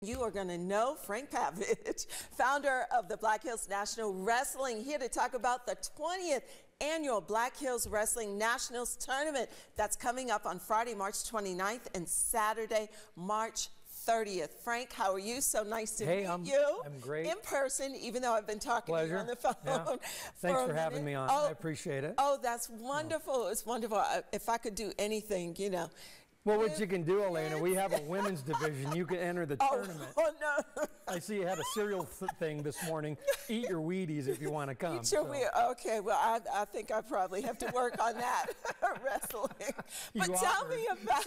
You are going to know Frank Pavich, founder of the Black Hills National Wrestling, here to talk about the 20th annual Black Hills Wrestling Nationals Tournament that's coming up on Friday, March 29th and Saturday, March 30th. Frank, how are you? So nice to hey, meet I'm, you. I'm great. In person, even though I've been talking Pleasure. to you on the phone. Yeah. For Thanks for having me on. Oh, I appreciate it. Oh, that's wonderful. It's wonderful. If I could do anything, you know. Well, what you can do, Elena, we have a women's division. You can enter the Oh, tournament. oh no. I see you had a cereal th- thing this morning. Eat your Wheaties if you want to come. Eat your So. Okay, well, I, I think I probably have to work on that wrestling. But You tell offered. me about.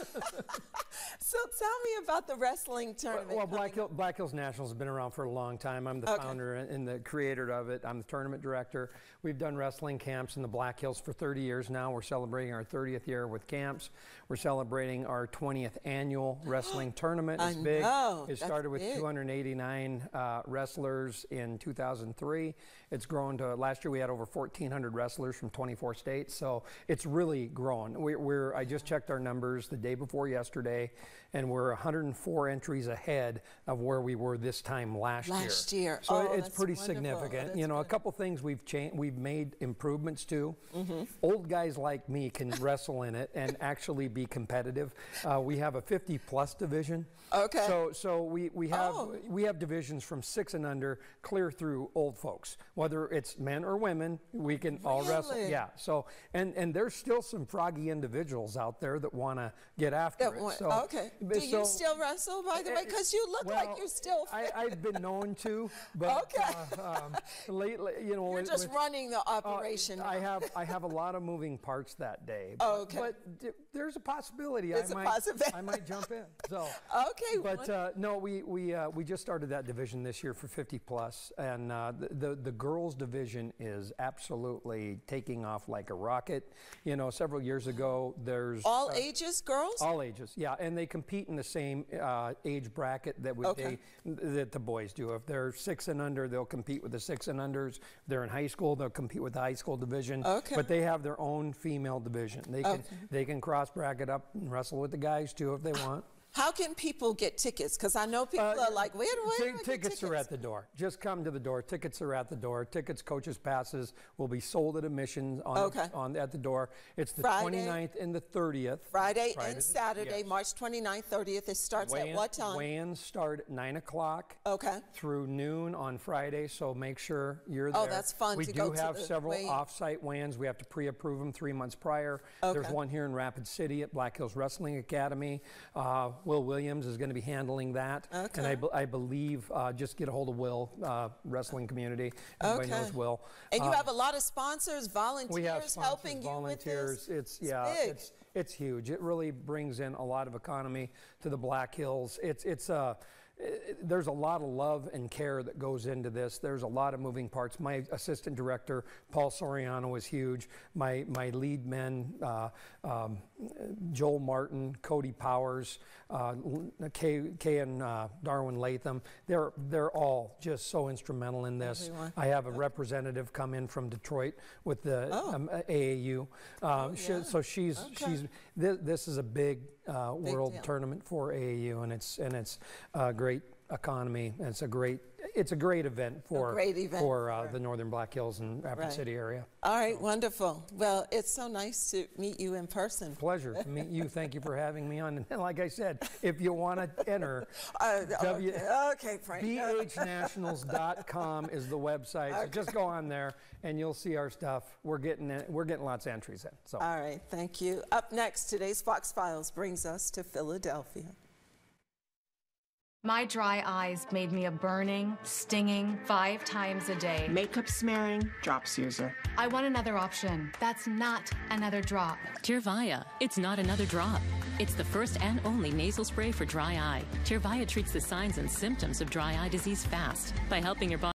so tell me about the wrestling tournament. Well, Black, Hill, Black Hills Nationals has been around for a long time. I'm the Okay. founder and the creator of it. I'm the tournament director. We've done wrestling camps in the Black Hills for 30 years now. We're celebrating our 30th year with camps. We're celebrating our 20th annual wrestling tournament. I It's big. know, It that's started with big. 289 uh, wrestlers in 2003. It's grown to last year we had over 1,400 wrestlers from 24 states. So it's really grown. We're, we're I just checked our numbers the day before yesterday, and we're 104 entries ahead of where we were this time last, year. Last year. So Oh, it's pretty wonderful. significant. That's you know, a couple things we've changed, we've made improvements to. Mm-hmm. Old guys like me can wrestle in it and actually be competitive. Uh, we have a 50 plus division. Okay. So so we, we have Oh. we have divisions from six and under clear through old folks. Whether it's men or women, we can all wrestle. Yeah. So and and there's still some froggy individuals out there that want to get after That it. So, okay. Do you still wrestle, by the way? Because you look like you're still. I, I've been known to, but Okay. uh, um, lately, you know, you're just with- running the uh, operation. I have I have a lot of moving parts that day. Oh, but- okay. But d- there's a possibility There's I a might possibility. I might jump in. So Okay, But uh, no, we we uh, we just started that division this year for 50 plus, and uh, the, the the girls division is absolutely taking off like a rocket. You know, several years ago, there's all uh, ages, girls. all ages, yeah, and they compete in the same uh, age bracket that would Okay. they, that the boys do. If they're six and under, they'll compete with the six and unders. If they're in high school, they'll compete with the high school division. Okay. But they have their own female division. They can Okay. they can cross bracket up and wrestle with the guys too if they want. How can people get tickets? Because I know people are like, wait, wait, Ti- wait, get tickets are at the door. Just come to the door. Tickets are at the door. Tickets, coaches, passes will be sold at admission on, Okay. on at the door. It's the Friday. 29th and the 30th. Friday, Friday, and Saturday, yes. March 29th, 30th. It starts at what time? Weigh-ins start at 9 o'clock. Okay. Through noon on Friday, so make sure you're there. Oh, that's fun We to do go to have several off-site weigh-ins. We have to pre-approve them three months prior. Okay. There's one here in Rapid City at Black Hills Wrestling Academy. Uh, Will Williams is going to be handling that. And I, Okay. be- I believe, uh, just get a hold of Will, uh, wrestling community. Everybody Okay. knows Will. And you Uh, have a lot of sponsors, volunteers we have sponsors, helping volunteers. you with this. It's yeah, big. it's it's huge. It really brings in a lot of economy to the Black Hills. It's it's uh, i- there's a lot of love and care that goes into this. There's a lot of moving parts. My assistant director Paul Soriano is huge. My my lead men uh, um, Joel Martin, Cody Powers, uh, Kay, Kay and uh, Darwin Latham. They're they're all just so instrumental in this. Everyone. I have a representative come in from Detroit with the Oh. um, AAU. Uh, she- yeah. so she's Okay. she's this, this is a big, uh, world deal. tournament for AAU, and it's and it's a great economy. And it's a great it's a great event for great event for uh, the Northern Black Hills and Rapid Right. City area. All right, wonderful. Well, it's so nice to meet you in person. Pleasure to meet you. Thank you for having me on. And like I said, if you want to enter, Uh, W- okay, okay, Frank. bhnationals.com is the website. So just go on there and you'll see our stuff. We're getting it, we're getting lots of entries in. So. All right, thank you. Up next, today's Fox Files brings us to Philadelphia. My dry eyes made me a burning, stinging five times a day. Makeup smearing, drops user. I want another option. That's not another drop. Tyrvaya. It's not another drop. It's the first and only nasal spray for dry eye. Tyrvaya treats the signs and symptoms of dry eye disease fast by helping your body.